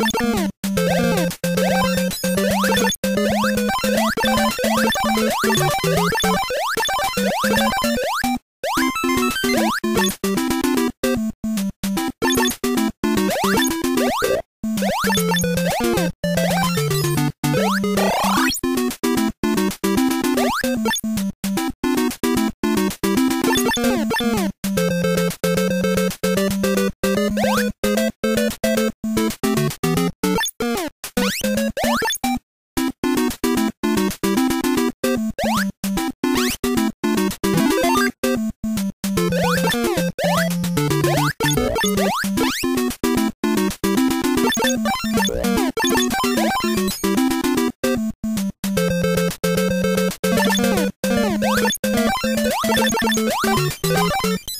Thank you. Thank you.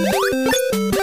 Música